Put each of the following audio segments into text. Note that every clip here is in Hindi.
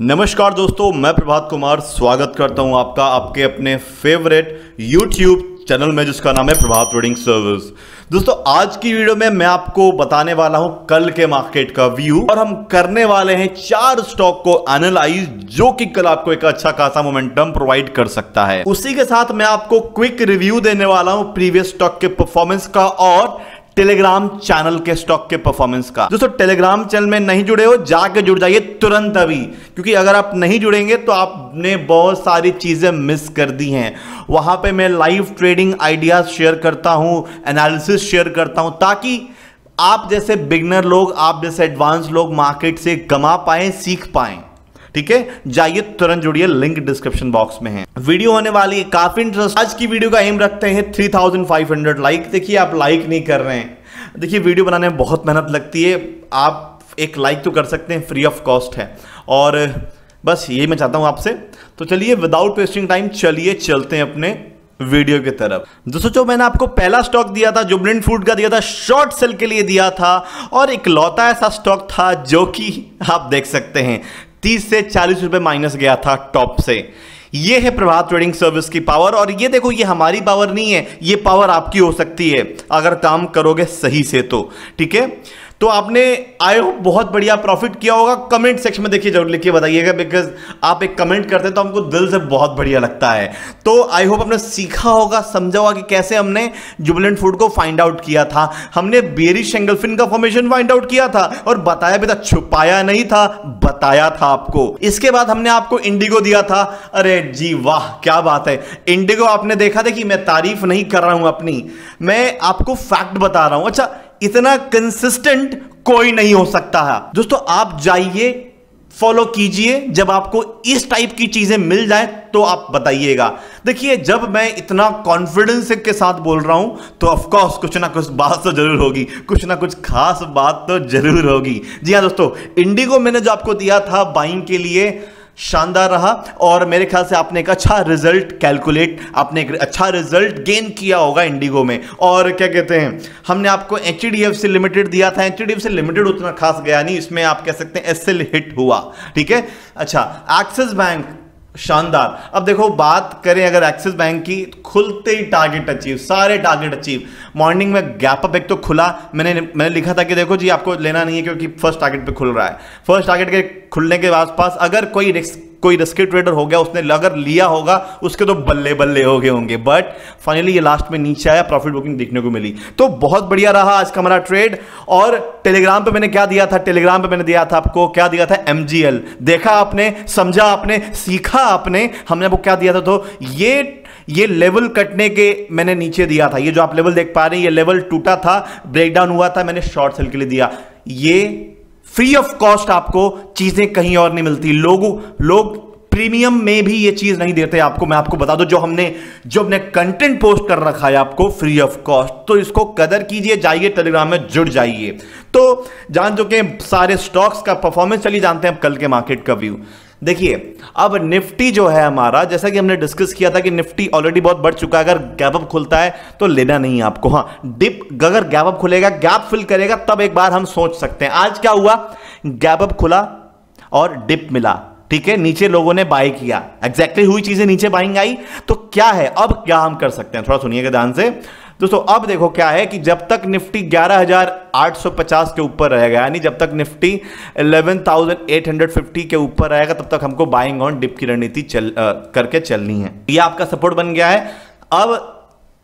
नमस्कार दोस्तों, मैं प्रभात कुमार स्वागत करता हूँ आपका, आपके अपने फेवरेट YouTube चैनल में, जिसका नाम है प्रभात ट्रेडिंग सर्विस दोस्तों, आज की वीडियो में मैं आपको बताने वाला हूँ कल के मार्केट का व्यू और हम करने वाले हैं चार स्टॉक को एनालाइज जो कि कल आपको एक अच्छा खासा मोमेंटम प्रोवाइड कर सकता है। उसी के साथ मैं आपको क्विक रिव्यू देने वाला हूँ प्रीवियस स्टॉक के परफॉर्मेंस का, और टेलीग्राम चैनल के स्टॉक के परफॉर्मेंस का। दोस्तों, टेलीग्राम चैनल में नहीं जुड़े हो, जाके जुड़ जाइए तुरंत अभी। क्योंकि अगर आप नहीं जुड़ेंगे तो आपने बहुत सारी चीज़ें मिस कर दी हैं। वहाँ पे मैं लाइव ट्रेडिंग आइडियाज़ शेयर करता हूँ एनालिसिस शेयर करता हूँ, ताकि आप जैसे बिगनर लोग, आप जैसे एडवांस लोग मार्केट से कमा पाए, सीख पाए। ठीक है? जाइए, तुरंत जुड़िए लिंक डिस्क्रिप्शन बॉक्स में है। वीडियो होने वाली है, काफ़ी इंटरेस्ट आज की वीडियो का एम रखते हैं 3500 लाइक देखिए, आप लाइक नहीं कर रहे हैं। देखिए, वीडियो बनाने में बहुत मेहनत लगती है। आप एक लाइक तो कर सकते हैं फ्री ऑफ़ कॉस्ट है। और, बस, यही मैं चाहता हूँ आपसे। तो चलिए विदाउट वेस्टिंग टाइम चलिए, चलते हैं अपने वीडियो की तरफ़। दोस्तों, जो मैंने आपको पहला स्टॉक दिया था जुबलेंट फ़ूड का दिया था शॉर्ट सेल के लिए दिया था, और एक लौता ऐसा स्टॉक था, जो कि आप देख सकते हैं। तीस से चालीस रुपए माइनस गया था टॉप से। ये है प्रभात ट्रेडिंग सर्विस की पावर और ये देखो, ये हमारी पावर नहीं है, ये पावर आपकी हो सकती है, अगर काम करोगे सही से तो। ठीक है? तो आपने आई होप बहुत बढ़िया प्रॉफिट किया होगा। कमेंट सेक्शन में देखिए, ज़रूर लिखिए बताइएगा बिकॉज़ आप एक कमेंट करते हैं तो हमको दिल से बहुत बढ़िया लगता है। तो आई होप आपने सीखा होगा, समझा होगा कि कैसे हमने जुबलेंट फ़ूड को फाइंड आउट किया था। हमने बेरी शेंगलफिन का फॉर्मेशन फाइंड आउट किया था और बताया भी था, छुपाया नहीं था, बताया था आपको। इसके बाद हमने आपको इंडिगो दिया था। अरे जी वाह, क्या बात है। इंडिगो आपने देखा था कि मैं तारीफ़ नहीं कर रहा हूँ अपनी। मैं आपको फैक्ट बता रहा हूँ। अच्छा इतना कंसिस्टेंट कोई नहीं हो सकता है। दोस्तों, आप जाइए फॉलो कीजिए। जब आपको इस टाइप की चीज़ें मिल जाए तो आप बताइएगा। देखिए, जब मैं इतना कॉन्फिडेंस के साथ बोल रहा हूँ तो ऑफकोर्स कुछ ना कुछ बात तो ज़रूर होगी। कुछ ना कुछ खास बात तो ज़रूर होगी। जी हाँ दोस्तों इंडिगो मैंने जो आपको दिया था बाइंग के लिए शानदार रहा और मेरे ख्याल से आपने एक अच्छा रिज़ल्ट कैलकुलेट आपने एक अच्छा रिज़ल्ट गेन किया होगा इंडिगो में। और क्या कहते हैं, हमने आपको एच डी लिमिटेड दिया था। एच डी लिमिटेड उतना खास गया नहीं, इसमें आप कह सकते हैं एसएल हिट हुआ। ठीक है? अच्छा एक्सिस बैंक शानदार। अब देखो, बात करें अगर एक्सिस बैंक की खुलते ही टारगेट अचीव सारे टारगेट अचीव मॉर्निंग में गैप अप एक तो खुला। मैंने मैंने लिखा था कि देखो जी, आपको लेना नहीं है क्योंकि फ़र्स्ट टारगेट पे खुल रहा है। फ़र्स्ट टारगेट के खुलने के आसपास अगर कोई रिस्क कोई रिस्की ट्रेडर हो गया, उसने अगर लिया होगा, उसके तो बल्ले बल्ले हो गए होंगे। बट फाइनली ये लास्ट में नीचे आया प्रॉफिट बुकिंग देखने को मिली। तो बहुत बढ़िया रहा आज का हमारा ट्रेड और टेलीग्राम पे मैंने क्या दिया था? टेलीग्राम पे मैंने दिया था आपको, क्या दिया था? एमजीएल देखा आपने, समझा आपने, सीखा आपने, हमने आपको क्या दिया था तो ये ये लेवल कटने के मैंने नीचे दिया था। ये जो आप लेवल देख पा रहे हैं, ये लेवल टूटा था ब्रेकडाउन हुआ था, मैंने शॉर्ट सेल के लिए दिया। ये फ्री ऑफ़ कॉस्ट आपको चीज़ें कहीं और नहीं मिलती। लोगों, लोग प्रीमियम में भी ये चीज़ नहीं देते आपको। मैं आपको बता दूँ, जो हमने जो हमने कंटेंट पोस्ट कर रखा है आपको फ्री ऑफ़ कॉस्ट तो इसको कदर कीजिए, जाइए टेलीग्राम में, जुड़ जाइए। तो जान चुके सारे स्टॉक्स का परफॉर्मेंस चलिए जानते हैं कल के मार्केट का व्यू देखिए, अब निफ्टी जो है हमारा, जैसा कि हमने डिस्कस किया था कि निफ्टी ऑलरेडी बहुत बढ़ चुका है, अगर गैप अप खुलता है तो लेना नहीं आपको। हाँ डिप अगर गैप अप खुलेगा गैप फिल करेगा, तब एक बार हम सोच सकते हैं। आज क्या हुआ? गैप अप खुला और डिप मिला, ठीक है? नीचे लोगों ने बाय किया। एग्जैक्टली exactly हुई चीज़ें नीचे बाइंग आई तो क्या है? अब क्या हम कर सकते हैं? थोड़ा सुनिएगा ध्यान से। दोस्तों अब देखो क्या है कि जब तक निफ्टी 11,850 के ऊपर रहेगा यानी जब तक निफ्टी 11,850 के ऊपर रहेगा तब तक हमको बाइंग ऑन डिप की रणनीति चल आ, करके चलनी है। ये आपका सपोर्ट बन गया है। अब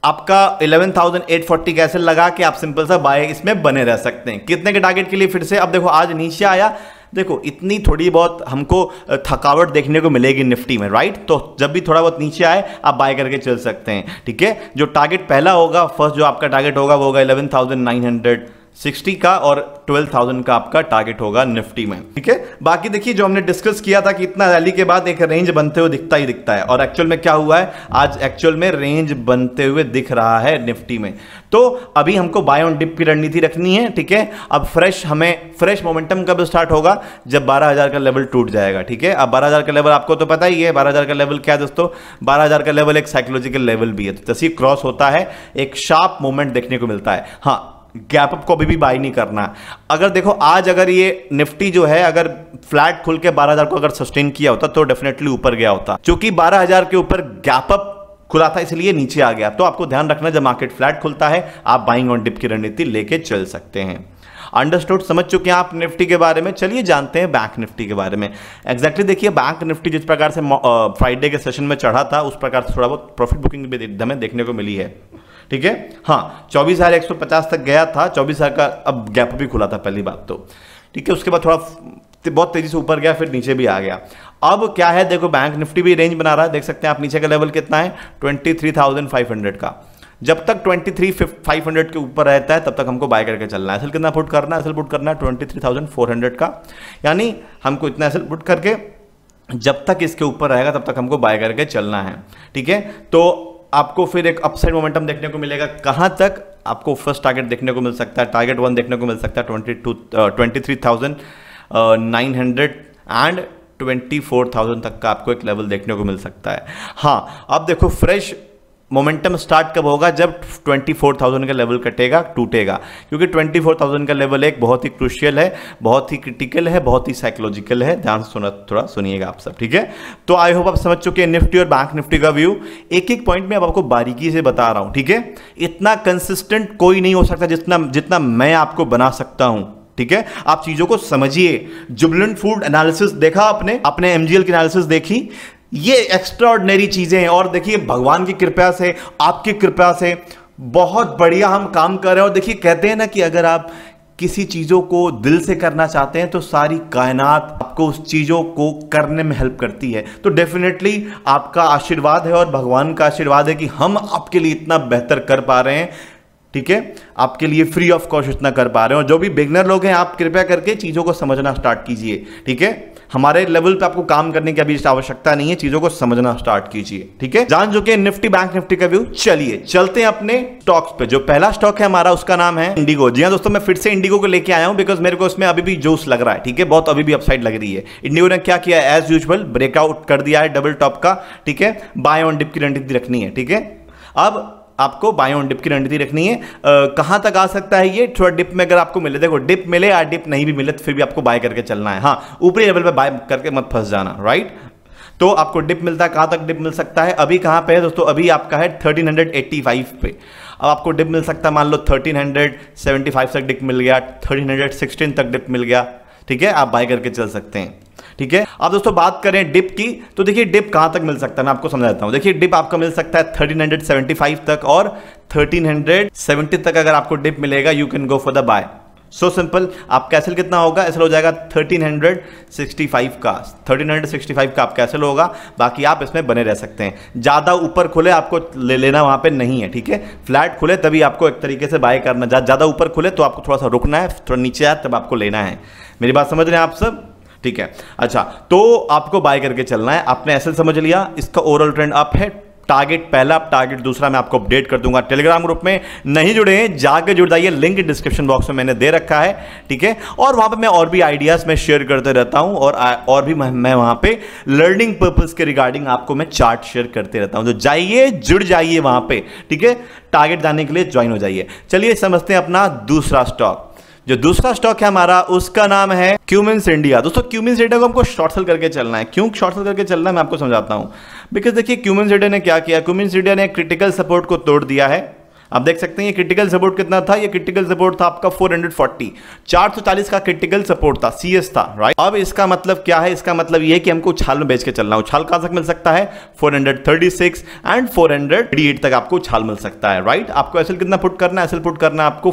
आपका 11,840 कैसे लगा कि आप सिंपल सा बाय इसमें बने रह सकते हैं? कितने के टारगेट के लिए फिर से? अब देखो आज नीचे आया देखो, इतनी थोड़ी बहुत हमको थकावट देखने को मिलेगी निफ्टी में राइट तो जब भी थोड़ा बहुत नीचे आए, आप बाय करके चल सकते हैं, ठीक है? जो टारगेट पहला होगा फ़र्स्ट जो आपका टारगेट होगा, वो होगा eleven thousand nine hundred sixty का और ट्वेल्व थाउज़ेंड का आपका टारगेट होगा निफ्टी में। ठीक है? बाकी देखिए, जो हमने डिस्कस किया था कि इतना रैली के बाद एक रेंज बनते हुए दिखता ही दिखता है। और एक्चुअल में क्या हुआ है? आज एक्चुअल में रेंज बनते हुए दिख रहा है निफ्टी में। तो अभी हमको बाय ऑन डिप की रणनीति रखनी है, ठीक है? अब फ्रेश हमें फ्रेश मोमेंटम कब स्टार्ट होगा? जब बारह का लेवल टूट जाएगा, ठीक है? अब बारह का लेवल आपको तो पता ही है, बारह का लेवल क्या दोस्तों? बारह का लेवल एक साइकोलॉजिकल लेवल भी है। तो जैसे क्रॉस होता है, एक शार्प मूवमेंट देखने को मिलता है। हाँ गैप अप को अभी भी बाई नहीं करना। अगर देखो, आज अगर ये निफ्टी जो है, अगर फ्लैट खुल के 12000 को अगर सस्टेन किया होता तो डेफिनेटली ऊपर गया होता। क्योंकि 12000 के ऊपर गैप अप खुला था, इसलिए नीचे आ गया। तो आपको ध्यान रखना जब मार्केट फ्लैट खुलता है, आप बाइंग ऑन डिप की रणनीति लेके चल सकते हैं। अंडरस्टूड, समझ चुके हैं आप निफ्टी के बारे में? चलिए जानते हैं बैंक निफ्टी के बारे में। एक्जैक्टली exactly देखिए, बैंक निफ्टी जिस प्रकार से फ्राइडे के सेशन में चढ़ा था, उस प्रकार से थोड़ा बहुत प्रॉफिट बुकिंग भी हमें देखने को मिली है। ठीक है? हाँ चौबीस हज़ार एक सौ पचास तक गया था, चौबीस हज़ार का अब गैप भी खुला था पहली बात तो। ठीक है, उसके बाद थोड़ा बहुत तेज़ी से ऊपर गया, फिर नीचे भी आ गया। अब क्या है? देखो बैंक निफ्टी भी रेंज बना रहा है, देख सकते हैं आप नीचे का लेवल कितना है twenty three thousand five hundred का। जब तक ट्वेंटी थ्री फाइव हंड्रेड के ऊपर रहता है, तब तक हमको बाय करके चलना है। असल कितना पुट करना है? असल पुट करना है twenty three thousand four hundred का। यानी हमको इतना असल पुट करके, जब तक इसके ऊपर रहेगा, तब तक हमको बाय करके चलना है। ठीक है? तो आपको फिर एक अपसाइड मोमेंटम देखने को मिलेगा। कहाँ तक? आपको फ़र्स्ट टारगेट देखने को मिल सकता है। टारगेट वन देखने को मिल सकता है twenty two twenty three thousand nine hundred and twenty four thousand तक का आपको एक लेवल देखने को मिल सकता है। हाँ अब देखो फ्रेश मोमेंटम स्टार्ट कब होगा? जब 24,000 का लेवल कटेगा टूटेगा। क्योंकि 24,000 का लेवल एक बहुत ही क्रुशियल है बहुत ही क्रिटिकल है बहुत ही साइकोलॉजिकल है। ध्यान सुना थोड़ा सुनिएगा आप सब ठीक है? तो आई होप आप समझ चुके हैं निफ्टी और बैंक निफ्टी का व्यू एक एक पॉइंट में अब आपको बारीकी से बता रहा हूँ ठीक है? इतना कंसिस्टेंट कोई नहीं हो सकता जितना जितना मैं आपको बना सकता हूँ ठीक है? आप चीज़ों को समझिए। जुबलेंट फ़ूड एनालिसिस देखा आपने? अपने एमजीएल की एनालिसिस देखी? ये एक्स्ट्राऑर्डनरी चीज़ें हैं। और देखिए, भगवान की कृपया से, आपकी कृपया से बहुत बढ़िया हम काम कर रहे हैं। और देखिए, कहते हैं ना कि अगर आप किसी चीज़ों को दिल से करना चाहते हैं तो सारी कायनात आपको उस चीज़ों को करने में हेल्प करती है। तो डेफिनेटली आपका आशीर्वाद है और भगवान का आशीर्वाद है कि हम आपके लिए इतना बेहतर कर पा रहे हैं। ठीक है? आपके लिए फ्री ऑफ़ कॉस्ट इतना कर पा रहे हैं। और जो भी बिगनर लोग हैं, आप कृपया करके चीज़ों को समझना स्टार्ट कीजिए। ठीक है? हमारे लेवल पे आपको काम करने की अभी आवश्यकता नहीं है, चीज़ों को समझना स्टार्ट कीजिए, ठीक है? जान चुके निफ्टी बैंक निफ्टी का व्यू चलिए, चलते हैं अपने स्टॉक्स पे। जो पहला स्टॉक है हमारा, उसका नाम है इंडिगो जी हाँ दोस्तों, मैं फिर से इंडिगो को लेके आया हूँ बिकॉज़ मेरे को उसमें अभी भी जोश लग रहा है, ठीक है? बहुत अभी भी अपसाइड लग रही है। इंडिगो ने क्या किया एज यूजल ब्रेकआउट कर दिया है डबल टॉप का, ठीक है? बाय ऑन डिप की रणनीति रखनी है, ठीक है? अब आपको बायोन डिप की रणनीति रखनी है। कहाँ तक आ सकता है ये? थोड़ा डिप में अगर आपको मिले, देखो, डिप मिले या डिप नहीं भी मिले तो फिर भी आपको बाय करके चलना है। हाँ ऊपरी लेवल पे बाय करके मत फंस जाना राइट तो आपको डिप मिलता है, कहाँ तक डिप मिल सकता है? अभी कहाँ पे है दोस्तों? अभी आपका है 1385 पे। अब आपको डिप मिल सकता है, मान लो 1375 तक डिप मिल गया 1316 तक डिप मिल गया, ठीक है? आप बाय करके चल सकते हैं। ठीक है? अब दोस्तों बात करें डिप की तो देखिए डिप कहाँ तक मिल सकता है? मैं आपको समझाता हूँ। देखिए, डिप आपका मिल सकता है 1375 तक और 1370 तक अगर आपको डिप मिलेगा you can go for the buy so simple आप कैसल कितना होगा? ऐसा हो जाएगा 1365 का। 1365 का आप कैसल होगा, बाकी आप इसमें बने रह सकते हैं। ज़्यादा ऊपर खुले आपको ले लेना वहाँ पे नहीं है, ठीक है? फ्लैट खुले तभी आपको एक तरीके से बाय करना। ज़्यादा ऊपर खुले तो आपको थोड़ा सा रुकना है, थोड़ा नीचे आए तब आपको लेना है। मेरी बात समझ रहे हैं आप सब? ठीक है। अच्छा तो आपको बाय करके चलना है। आपने ऐसे समझ लिया, इसका ओवरऑल ट्रेंड अप है। टारगेट पहला टारगेट दूसरा मैं आपको अपडेट कर दूँगा टेलीग्राम ग्रुप में। नहीं जुड़े हैं, जाके जुड़ जाइए। लिंक डिस्क्रिप्शन बॉक्स में मैंने दे रखा है, ठीक है। और वहाँ पे मैं और भी आइडियाज़ में शेयर करते रहता हूँ और और भी मैं वहाँ पे लर्निंग पर्पज के रिगार्डिंग आपको मैं चार्ट शेयर करते रहता हूँ। तो जाइए, जुड़ जाइए वहाँ पर ठीक है। टारगेट जाने के लिए ज्वाइन हो जाइए। चलिए, समझते हैं अपना दूसरा स्टॉक जो दूसरा स्टॉक है हमारा, उसका नाम है क्यूमिन्स इंडिया दोस्तों क्यूमिन्स इंडिया को हमको शॉर्ट सेल करके चलना है। क्यों शॉर्ट सेल करके चलना है, मैं आपको समझाता हूँ। बिकॉज़ देखिए क्यूमिन्स इंडिया ने क्या किया? क्यूमिन्स इंडिया ने क्रिटिकल सपोर्ट को तोड़ दिया है। आप देख सकते हैं, ये क्रिटिकल सपोर्ट कितना था? ये क्रिटिकल सपोर्ट था आपका 440 440 का क्रिटिकल सपोर्ट था सीएस था राइट अब इसका मतलब क्या है? इसका मतलब ये कि हमको उछाल में बेच के चलना उछाल कहाँ तक मिल सकता है? 436 एंड 488 तक आपको उछाल मिल सकता है राइट आपको एसएल कितना पुट करना है? एसएल पुट करना है आपको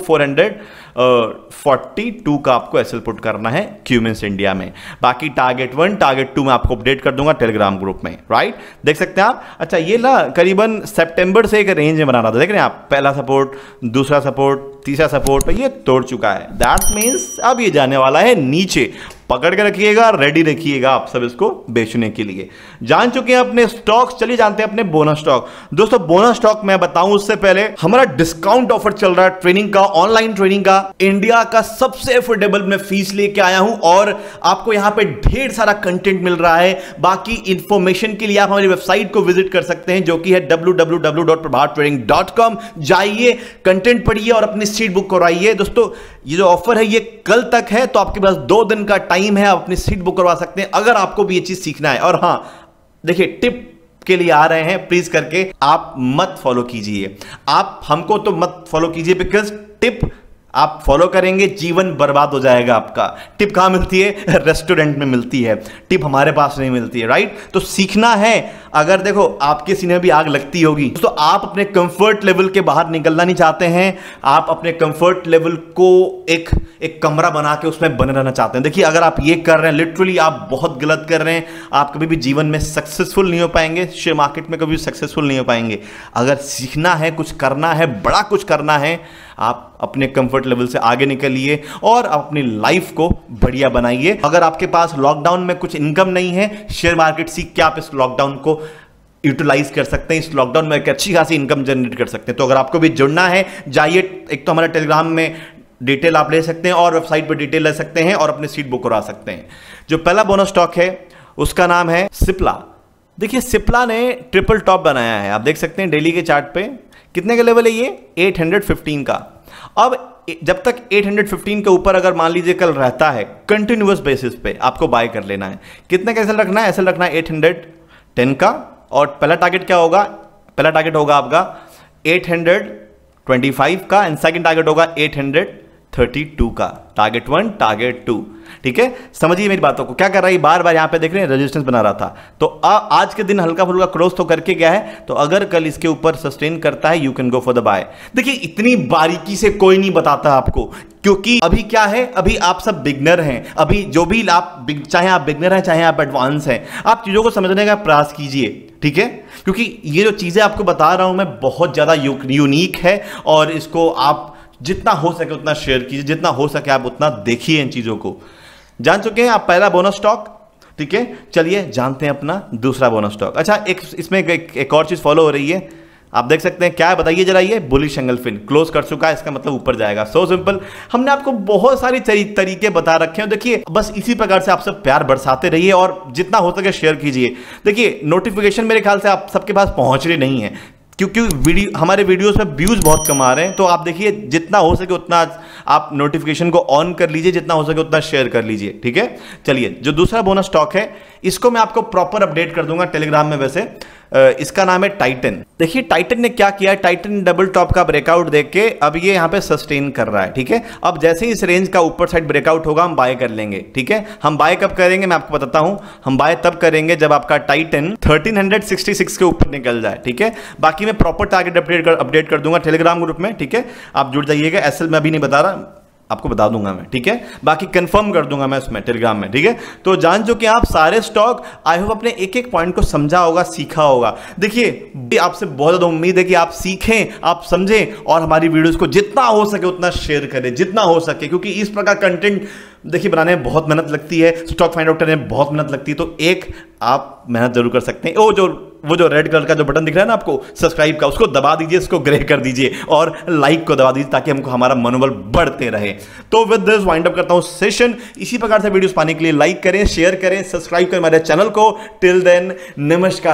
442 का आपको एसएल पुट करना है क्यूमेंस इंडिया में। बाकी टारगेट वन टारगेट टू में आपको अपडेट कर दूँगा टेलीग्राम ग्रुप में राइट देख सकते हैं आप? अच्छा ये ना करीबन सेप्टेंबर से एक रेंज में बना रहा था, देख रहे हैं आप? पहला सपोर्ट दूसरा सपोर्ट तीसरा सपोर्ट पर ये तोड़ चुका है। दैट मीन्स अब ये जाने वाला है नीचे। पकड़ के रखिएगा रेडी रखिएगा आप सब इसको बेचने के लिए। जान चुके हैं अपने स्टॉक्स चलिए जानते हैं अपने बोनस स्टॉक दोस्तों बोनस स्टॉक मैं बताऊँ उससे पहले, हमारा डिस्काउंट ऑफ़र चल रहा है ट्रेनिंग का ऑनलाइन ट्रेनिंग का। इंडिया का सबसे अफोर्डेबल मैं फ़ीस लेके आया हूँ और आपको यहाँ पे ढेर सारा कंटेंट मिल रहा है। बाकी इंफॉर्मेशन के लिए आप हमारी वेबसाइट को विज़िट कर सकते हैं, जो कि है www.prabhattraining.com जाइए कंटेंट पढ़िए और अपनी सीट बुक करवाइए। दोस्तों, ये जो ऑफ़र है, ये कल तक है तो आपके पास दो दिन का टाइम है, आप अपनी सीट बुक करवा सकते हैं, अगर आपको भी ये चीज़ सीखना है। और हाँ देखिए, टिप के लिए आ रहे हैं, प्लीज़ करके आप मत फॉलो कीजिए। आप हमको तो मत फॉलो कीजिए, बिकॉज़ टिप आप फॉलो करेंगे, जीवन बर्बाद हो जाएगा आपका। टिप कहाँ मिलती है? रेस्टोरेंट में मिलती है। टिप हमारे पास नहीं मिलती है राइट तो सीखना है। अगर देखो, आपके सीने में भी आग लगती होगी। तो आप अपने कंफर्ट लेवल के बाहर निकलना नहीं चाहते हैं। आप अपने कंफर्ट लेवल को एक एक कमरा बना के उसमें बने रहना चाहते हैं। देखिए, अगर आप ये कर रहे हैं लिटरली आप बहुत गलत कर रहे हैं। आप कभी भी जीवन में सक्सेसफुल नहीं हो पाएँगे। शेयर मार्केट में कभी सक्सेसफुल नहीं हो पाएँगे। अगर सीखना है, कुछ करना है, बड़ा कुछ करना है, आप अपने कंफर्ट लेवल से आगे निकलिए और अपनी लाइफ को बढ़िया बनाइए। अगर आपके पास लॉकडाउन में कुछ इनकम नहीं है शेयर मार्केट सीख के आप इस लॉकडाउन को यूटिलाइज कर सकते हैं? इस लॉकडाउन में एक अच्छी खासी इनकम जनरेट कर सकते हैं। तो अगर आपको भी जुड़ना है, जाइए। एक तो हमारे टेलीग्राम में डिटेल आप ले सकते हैं और वेबसाइट पर डिटेल ले सकते हैं और अपने सीट बुक करवा सकते हैं। जो पहला बोनस स्टॉक है, उसका नाम है सिप्ला देखिए सिप्ला ने ट्रिपल टॉप बनाया है। आप देख सकते हैं डेली के चार्ट पे। कितने का लेवल है ये? 815 का। अब जब तक 815 के ऊपर अगर मान लीजिए कल रहता है कंटिन्यूस बेसिस पे आपको बाय कर लेना है। कितने का एसएल रखना है? एसएल रखना है 810 का। और पहला टारगेट क्या होगा? पहला टारगेट होगा आपका 825 का एंड सेकंड टारगेट होगा 800 थर्टी टू का। टारगेट वन टारगेट टू ठीक है? समझिए मेरी बातों को। क्या कर रहा है? बार बार यहाँ पे देख रहे हैं रेजिस्टेंस बना रहा था। तो आ, आज के दिन हल्का फुल्का क्रॉस तो करके गया है। तो अगर कल इसके ऊपर सस्टेन करता है you can go for the buy देखिए इतनी बारीकी से कोई नहीं बताता आपको क्योंकि अभी क्या है? अभी आप सब बिगनर हैं। अभी जो भी आप चाहे आप बिगनर हैं चाहे आप एडवांस हैं आप चीज़ों को समझने का प्रयास कीजिए। ठीक है? क्योंकि ये जो चीज़ें आपको बता रहा हूँ मैं बहुत ज़्यादा यूनिक है और इसको आप जितना हो सके उतना शेयर कीजिए जितना हो सके आप उतना देखिए इन चीज़ों को। जान चुके हैं आप पहला बोनस स्टॉक ठीक है? चलिए जानते हैं अपना दूसरा बोनस स्टॉक अच्छा एक इसमें एक, एक और चीज़ फॉलो हो रही है। आप देख सकते हैं क्या है बताइए जरा ये बुलिश एंगल फिन क्लोज कर चुका है इसका मतलब ऊपर जाएगा। सो so सिंपल हमने आपको बहुत सारी तरीके बता रखे हैं। देखिए बस इसी प्रकार से आप सब प्यार बरसाते रहिए और जितना हो सके शेयर कीजिए। देखिए नोटिफिकेशन मेरे ख्याल से आप सबके पास पहुँच रही नहीं है। क्योंकि वीडियो, हमारे वीडियोस में व्यूज़ बहुत कम आ रहे हैं तो आप देखिए, जितना हो सके उतना आप नोटिफिकेशन को ऑन कर लीजिए, जितना हो सके उतना शेयर कर लीजिए, ठीक है? चलिए, जो दूसरा बोनस स्टॉक है, इसको मैं आपको प्रॉपर अपडेट कर दूँगा टेलीग्राम में वैसे। इसका नाम है टाइटन देखिए टाइटन ने क्या किया टाइटन डबल टॉप का ब्रेकआउट देख के अब ये यहाँ पे सस्टेन कर रहा है, ठीक है? अब जैसे ही इस रेंज का ऊपर साइड ब्रेकआउट होगा, हम बाय कर लेंगे, ठीक है? हम बाय कब करेंगे? मैं आपको बताता हूँ। हम बाय तब करेंगे जब आपका टाइटन 1366 के ऊपर निकल जाए, ठीक है? बाकी मैं प्रॉपर टारगेट अपडेट कर अपडेट कर दूँगा टेलीग्राम ग्रुप में, ठीक है? आप जुड़ जाइएगा। एस मैं अभी नहीं बता रहा। आपको बता दूँगा मैं, ठीक है? बाकी कंफर्म कर दूँगा मैं उसमें टेलीग्राम में, ठीक है? तो जान चुके आप सारे स्टॉक आई होप अपने एक एक पॉइंट को समझा होगा, सीखा होगा। देखिए आपसे बहुत ज़्यादा उम्मीद है कि आप सीखें, आप समझें और हमारी वीडियोस को जितना हो सके उतना शेयर करें, जितना हो सके, क्योंकि इस प्रकार कंटेंट देखिए, बनाने में बहुत मेहनत लगती है स्टॉक फाइंड आउट करने में बहुत मेहनत लगती है तो एक आप मेहनत ज़रूर कर सकते हैं। वो जो वो जो रेड कलर का जो बटन दिख रहा है ना आपको सब्सक्राइब का, उसको दबा दीजिए, उसको ग्रे कर दीजिए और लाइक को दबा दीजिए ताकि हमको हमारा मनोबल बढ़ते रहे। तो विद दिस वाइंड अप करता हूँ सेशन इसी प्रकार से वीडियोस पाने के लिए लाइक करें शेयर करें सब्सक्राइब करें हमारे चैनल को। टिल देन नमस्कार।